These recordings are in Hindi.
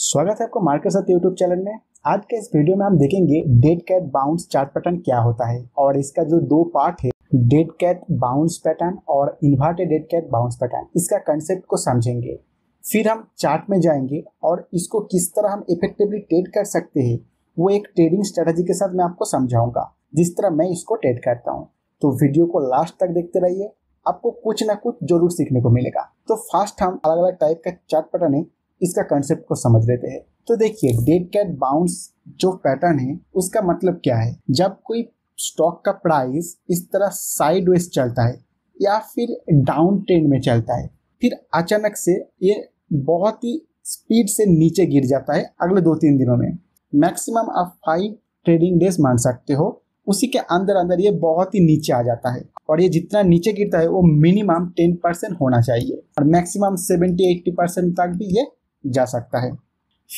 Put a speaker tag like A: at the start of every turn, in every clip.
A: स्वागत है आपको मार्केट साथ यूट्यूब चैनल में। आज के इस वीडियो में हम देखेंगे dead cat bounce chart pattern क्या होता है और इसका जो दो पार्ट है, डेड कैट बाउंस पैटर्न और inverted dead cat bounce pattern, इसका कंसेप्ट को समझेंगे। फिर हम चार्ट में जाएँगे और इसको किस तरह हम इफेक्टिवली ट्रेड कर सकते हैं, वो एक ट्रेडिंग स्ट्रेटजी के साथ मैं आपको समझाऊँगा। जिस तरह मैं इसको ट्रेड करता हूँ। तो वीडियो को लास्ट तक देखते रहिए, आपको कुछ ना कुछ ज़रूर सीखने को मिलेगा। तो फ़र्स्ट हम अलग अलग टाइप का चार्ट पैटर्न है। इसका कंसेप्ट को समझ लेते हैं। तो देखिए डेड कैट बाउंस जो पैटर्न है, उसका मतलब क्या है? जब कोई स्टॉक का प्राइस इस तरह साइड चलता है या फिर डाउन ट्रेंड में चलता है, फिर अचानक से ये बहुत ही स्पीड से नीचे गिर जाता है अगले दो तीन दिनों में। मैक्सिमम आप फाइव ट्रेडिंग डेज़ मान सकते हो। उसी के अंदर अंदर ये बहुत ही नीचे आ जाता है और ये जितना नीचे गिरता है, वो मिनिमम टेन परसेंट होना चाहिए। और मैक्सिमम सेवेंटी एट्टी परसेंट तक भी ये जा सकता है।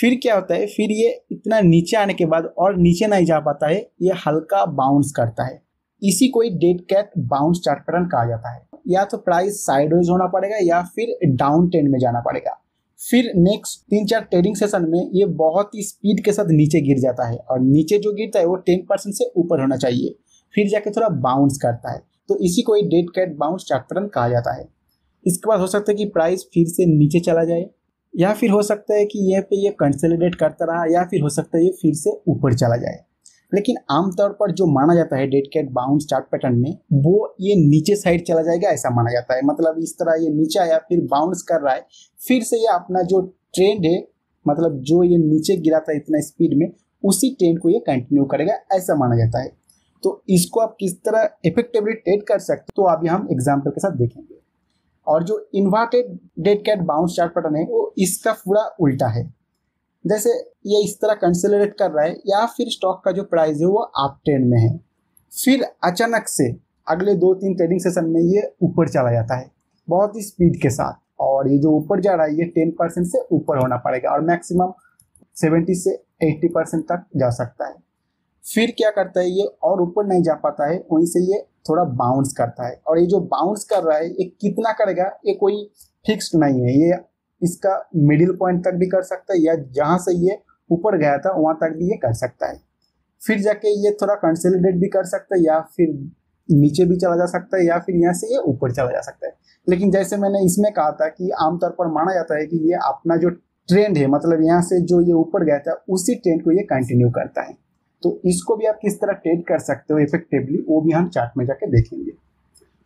A: फिर क्या होता है? फिर ये इतना नीचे आने के बाद और नीचे नहीं जा पाता है, ये हल्का बाउंस करता है। इसी को ही dead cat bounce chart pattern कहा जाता है। या तो प्राइस साइडवेज होना पड़ेगा या फिर डाउन ट्रेंड में जाना पड़ेगा। फिर नेक्स्ट तीन चार ट्रेडिंग सेशन में ये बहुत ही स्पीड के साथ नीचे गिर जाता है और नीचे जो गिरता है वो टेन परसेंट से ऊपर होना चाहिए। फिर जाके थोड़ा बाउंस करता है। तो इसी को ही dead cat bounce chart pattern कहा जाता है। इसके बाद हो सकता है कि प्राइस फिर से नीचे चला जाए। या फिर हो सकता है कि ये पे ये कंसोलिडेट करता रहा, या फिर हो सकता है ये फिर से ऊपर चला जाए। लेकिन आमतौर पर जो माना जाता है dead cat bounce chart pattern में, वो ये नीचे साइड चला जाएगा, ऐसा माना जाता है। मतलब इस तरह ये नीचे आया, फिर बाउंस कर रहा है, फिर से ये अपना जो ट्रेंड है मतलब जो ये नीचे गिरा था इतना स्पीड में, उसी ट्रेंड को ये कंटिन्यू करेगा, ऐसा माना जाता है। तो इसको आप किस तरह इफेक्टिवली ट्रेड कर सकते तो अभी हम एग्ज़ाम्पल के साथ देखेंगे। और जो inverted dead cat bounce chart pattern है, वो इसका पूरा उल्टा है। जैसे ये इस तरह कंसिलरेट कर रहा है, या फिर स्टॉक का जो प्राइस है, वो आप ट्रेंड में है। फिर अचानक से अगले दो तीन ट्रेडिंग सेशन में ये ऊपर चला जाता है, बहुत ही स्पीड के साथ। और ये जो ऊपर जा रहा है, ये टेन परसेंट से ऊपर होना पड़ेगा, और मैक्सिमम सेवेंटी से एट्टी परसेंट तक जा सकता है। फिर क्या करता है, ये और ऊपर नहीं जा पाता है, वहीं से ये थोड़ा बाउंस करता है। और ये जो बाउंस कर रहा है, ये कितना करेगा, ये कोई फिक्स्ड नहीं है। ये इसका मिडिल पॉइंट तक भी कर सकता है, या जहाँ से ये ऊपर गया था, वहाँ तक भी ये कर सकता है। फिर जाके ये थोड़ा कंसोलिडेट भी कर सकता है, या फिर नीचे भी चला जा सकता है, या फिर यहाँ से ये ऊपर चला जा सकता है। लेकिन जैसे मैंने इसमें कहा था कि आमतौर पर माना जाता है कि ये अपना जो ट्रेंड है मतलब यहाँ से जो ये ऊपर गया था, उसी ट्रेंड को ये कंटिन्यू करता है। तो इसको भी आप किस तरह ट्रेड कर सकते हो इफेक्टिवली वो भी हम चार्ट में जाके देखेंगे।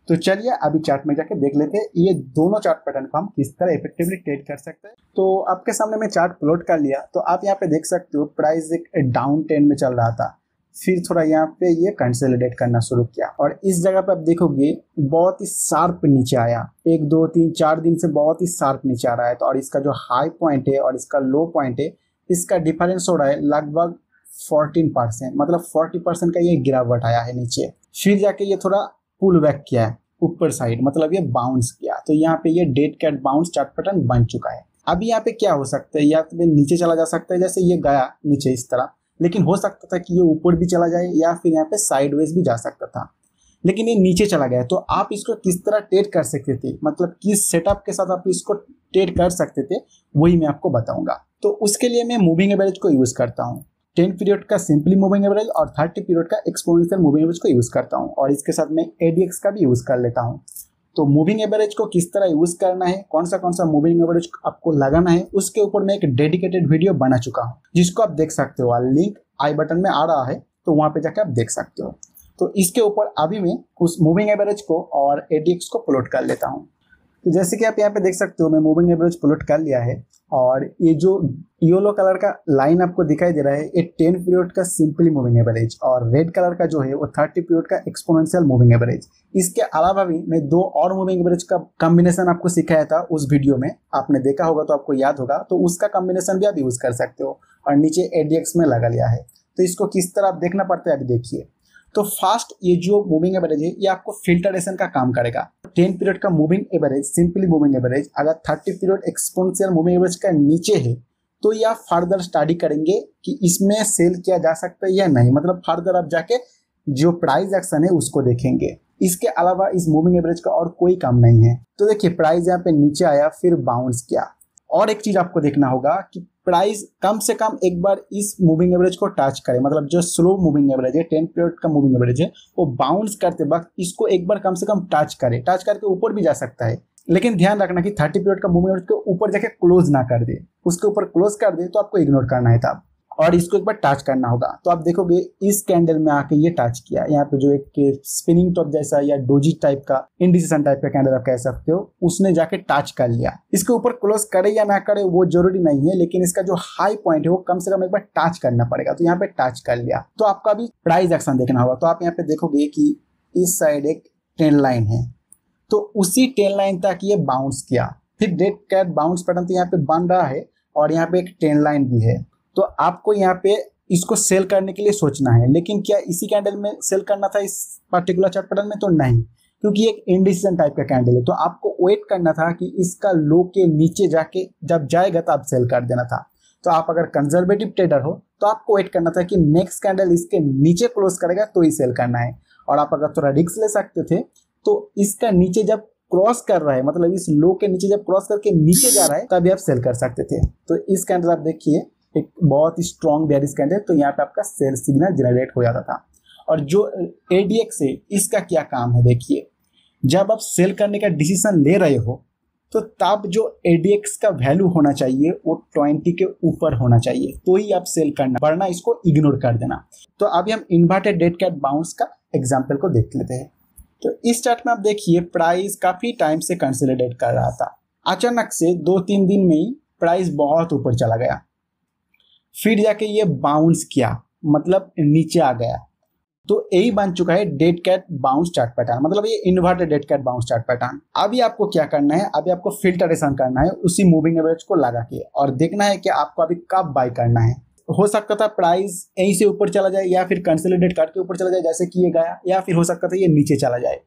A: तो चलिए, अभी चार्ट में जाके देख लेते हैं, ये दोनों चार्ट पैटर्न को हम किस तरह इफेक्टिवली ट्रेड कर सकते हैं। तो आपके सामने मैं चार्ट प्लॉट कर लिया तो आप यहाँ पे देख सकते हो प्राइस एक डाउन ट्रेंड में चल रहा था। फिर थोड़ा यहाँ पे ये कंसोलिडेट करना शुरू किया, और इस जगह पे आप देखोगे, बहुत ही शार्प नीचे आया। एक, दो, तीन, चार दिन से बहुत ही शार्प नीचे आ रहा है तो और इसका जो हाई पॉइंट है और इसका लो पॉइंट है, इसका डिफरेंस हो रहा है, लगभग फोर्टीन परसेंट मतलब फोर्टी परसेंट का ये गिरावट आया है नीचे। फिर जाके ये थोड़ा पुल बैक किया है, ऊपर साइड मतलब ये बाउंस किया। तो यहाँ पे ये dead cat bounce chart pattern बन चुका है। अभी यहाँ पे क्या हो सकता है? या तो नीचे चला जा सकता है, जैसे ये गया नीचे इस तरह। लेकिन हो सकता था कि ये ऊपर भी चला जाए, या फिर यहाँ पे साइडवेज भी जा सकता था। लेकिन ये नीचे चला गया तो आप इसको किस तरह ट्रेड कर सकते थे? मतलब किस सेटअप के साथ आप इसको ट्रेड कर सकते थे? वही मैं आपको बताऊँगा। तो उसके लिए मैं मूविंग एवरेज को यूज़ करता हूँ। टेन पीरियड का सिंपली मूविंग एवरेज और थर्टी पीरियड का एक्सपोनेंशियल मूविंग एवरेज को यूज़ करता हूँ। और इसके साथ मैं एडीएक्स का भी यूज़ कर लेता हूँ। तो मूविंग एवरेज को किस तरह यूज़ करना है कौन सा कौन सा मूविंग एवरेज आपको लगाना है, उसके ऊपर मैं एक डेडिकेटेड वीडियो बना चुका हूँ, जिसको आप देख सकते हो। लिंक आई बटन में आ रहा है तो वहाँ पे जाकर आप देख सकते हो। तो इसके ऊपर अभी मैं उस मूविंग एवरेज को और एडीएक्स को प्लॉट कर लेता हूँ। तो जैसे कि आप यहाँ पे देख सकते हो, मैं मूविंग एवरेज प्लॉट कर लिया है। और ये जो येलो कलर का लाइन आपको दिखाई दे रहा है, ये टेन पीरियड का सिंपली मूविंग एवरेज और रेड कलर का जो है, वो थर्टी पीरियड का एक्सपोनेंशियल मूविंग एवरेज इसके अलावा भी मैं दो और मूविंग एवरेज का कॉम्बिनेशन आपको सिखाया था उस वीडियो में। आपने देखा होगा तो आपको याद होगा। तो उसका कॉम्बिनेशन भी आप यूज़ कर सकते हो और नीचे एडीएक्स में लगा लिया है। तो इसको किस तरह आप देखना पड़ता है अभी देखिए। तो फास्ट ये जो मूविंग एवरेज है, ये आपको फिल्टरेशन का काम करेगा। टेन पीरियड का moving average simply moving average अगर thirty period exponential moving average का नीचे है तो ये आप फर्दर स्टडी करेंगे कि इसमें सेल किया जा सकता है या नहीं। मतलब फर्दर आप जाके जो प्राइस एक्शन है उसको देखेंगे। इसके अलावा इस मूविंग एवरेज का और कोई काम नहीं है। तो देखिए प्राइस यहाँ पे नीचे आया, फिर बाउंस किया। और एक चीज़ आपको देखना होगा कि प्राइस कम से कम एक बार इस मूविंग एवरेज को टच करे। मतलब जो स्लो मूविंग एवरेज है, टेन पीरियड का मूविंग एवरेज है, वो बाउंस करते वक्त इसको एक बार कम से कम टच करे। टच करके ऊपर भी जा सकता है। लेकिन ध्यान रखना कि थर्टी पीरियड का मूविंग एवरेज को ऊपर जाके क्लोज ना कर दे। उसके ऊपर क्लोज कर दे तो आपको इग्नोर करना है तब। और इसको एक बार टच करना होगा। तो आप देखोगे इस कैंडल में आके ये टच किया। यहाँ पे जो एक स्पिनिंग टॉप जैसा या डोजी टाइप का इंडिसीजन टाइप का कैंडल आप कह सकते हो, उसने जाके टच कर लिया। इसके ऊपर क्लोज करे या ना करे वो ज़रूरी नहीं है, लेकिन इसका जो हाई पॉइंट है वो कम से कम एक बार टच करना पड़ेगा। तो यहाँ पे टच कर लिया। तो आपका भी प्राइस एक्शन देखना होगा। तो आप यहाँ पे देखोगे कि इस साइड एक ट्रेन लाइन है। तो उसी ट्रेन लाइन तक ये बाउंस किया। फिर डेट कैट बाउंस पैटर्न तो यहाँ पे बन रहा है और यहाँ पे एक ट्रेन लाइन भी है। तो आपको यहाँ पे इसको सेल करने के लिए सोचना है। लेकिन क्या इसी कैंडल में सेल करना था इस पर्टिकुलर चार्ट पैटर्न में? तो नहीं, क्योंकि एक इंडिसीजन टाइप का कैंडल है। तो आपको वेट करना था कि इसका लो के नीचे जाके जब जाएगा तो आप सेल कर देना था। तो आप अगर कंजर्वेटिव ट्रेडर हो तो आपको वेट करना था कि नेक्स्ट कैंडल इसके नीचे क्लोज करेगा तो ही सेल करना है। और आप अगर थोड़ा रिक्स ले सकते थे तो इसका नीचे जब क्रॉस कर रहा है मतलब इस लो के नीचे जब क्रॉस करके नीचे जा रहा है, तभी आप सेल कर सकते थे। तो इस कैंडल आप देखिए एक बहुत ही स्ट्रॉन्ग बेरिस कैंडल तो यहाँ पे आपका सेल सिग्नल जनरेट हो जाता था। और जो एडीएक्स है, इसका क्या काम है देखिए। जब आप सेल करने का डिसीज़न ले रहे हो तो तब जो एडीएक्स का वैल्यू होना चाहिए, वो ट्वेंटी के ऊपर होना चाहिए। तो ही आप सेल करना, वरना इसको इग्नोर कर देना। तो अभी हम इन्वर्टेड डेट कैट बाउंस का एग्ज़ाम्पल को देख लेते हैं। तो इस चार्ट में आप देखिए प्राइस काफ़ी टाइम से कंसिडरेट कर रहा था। अचानक से दो तीन दिन में ही प्राइस बहुत ऊपर चला गया। फिर जाके ये बाउंस किया मतलब नीचे आ गया। तो यही बन चुका है dead cat bounce chart pattern मतलब ये inverted dead cat bounce chart pattern अभी आपको क्या करना है, अभी आपको फिल्टरेशन करना है, उसी मूविंग एवरेज को लगा के। और देखना है कि आपको अभी कब बाय करना है। हो सकता था प्राइस यहीं से ऊपर चला जाए या फिर कंसोलिडेट करके ऊपर चला जाए, जैसे किए गया, या फिर हो सकता था ये नीचे चला जाए।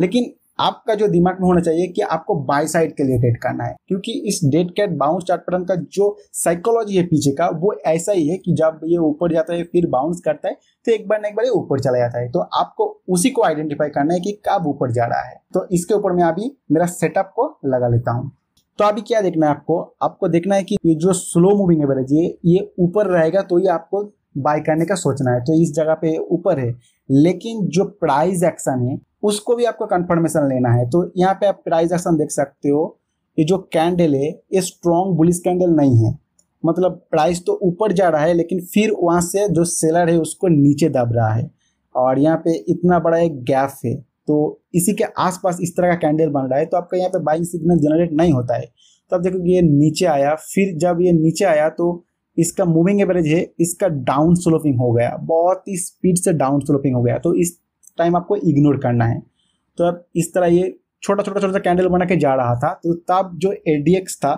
A: लेकिन आपका जो दिमाग में होना चाहिए कि आपको बाय साइड के लिए ट्रेड करना है। क्योंकि इस dead cat bounce chart pattern का जो साइकोलॉजी है पीछे का, वो ऐसा ही है कि जब ये ऊपर जाता है, फिर बाउंस करता है तो एक बार ना एक बार ये ऊपर चला जाता है। तो आपको उसी को आइडेंटिफाई करना है कि कब ऊपर जा रहा है। तो इसके ऊपर मैं अभी मेरा सेटअप को लगा लेता हूँ। तो अभी क्या देखना है आपको? आपको देखना है कि ये जो स्लो मूविंग एवरेज ये ये ऊपर रहेगा तो ये आपको बाय करने का सोचना है। तो इस जगह पे ऊपर है। लेकिन जो प्राइस एक्शन है उसको भी आपको कंफर्मेशन लेना है। तो यहाँ पे आप प्राइस एक्शन देख सकते हो ये जो कैंडल है, ये स्ट्रॉन्ग बुलिस कैंडल नहीं है। मतलब प्राइस तो ऊपर जा रहा है, लेकिन फिर वहाँ से जो सेलर है, उसको नीचे दब रहा है। और यहाँ पे इतना बड़ा एक गैप है। तो इसी के आसपास इस तरह का कैंडल बन रहा है तो आपका यहाँ पे बाइंग सिग्नल जनरेट नहीं होता है। तो आप देखो ये नीचे आया, फिर जब ये नीचे आया तो इसका मूविंग एवरेज है, इसका डाउन स्लोपिंग हो गया। बहुत ही स्पीड से डाउन स्लोपिंग हो गया। तो इस टाइम आपको इग्नोर करना है। तो अब इस तरह ये छोटा छोटा छोटा सा कैंडल बना के जा रहा था तो तब जो एडीएक्स था,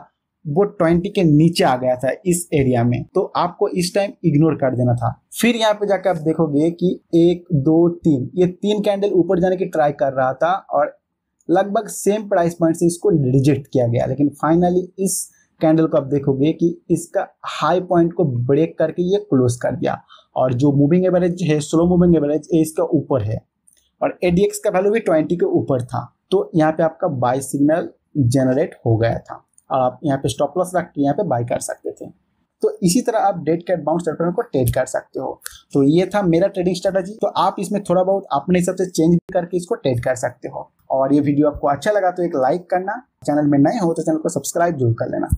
A: वो ट्वेंटी के नीचे आ गया था इस एरिया में। तो आपको इस टाइम इग्नोर कर देना था। फिर यहाँ पे जाकर आप देखोगे कि एक, दो, तीन, ये तीन कैंडल ऊपर जाने की ट्राई कर रहा था और लगभग सेम प्राइस पॉइंट से इसको रिजेक्ट किया गया। लेकिन फाइनली इस कैंडल को आप देखोगे कि इसका हाई पॉइंट को ब्रेक करके ये क्लोज कर दिया। और जो मूविंग एवरेज है स्लो मूविंग एवरेज इसका ऊपर है। और एडीएक्स का वैल्यू भी ट्वेंटी के ऊपर था। तो यहाँ पे आपका बाई सिग्नल जनरेट हो गया था। और आप यहाँ पे स्टॉप लॉस रख के यहाँ पे बाई कर सकते थे। तो इसी तरह आप डेट कैट बाउंस पैटर्न को ट्रेड कर सकते हो। तो ये था मेरा ट्रेडिंग स्ट्रेटजी तो आप इसमें थोड़ा बहुत अपने हिसाब से चेंज भी करके इसको ट्रेड कर सकते हो। और ये वीडियो आपको अच्छा लगा तो एक लाइक करना। चैनल में नए हो तो चैनल को सब्सक्राइब ज़रूर कर लेना।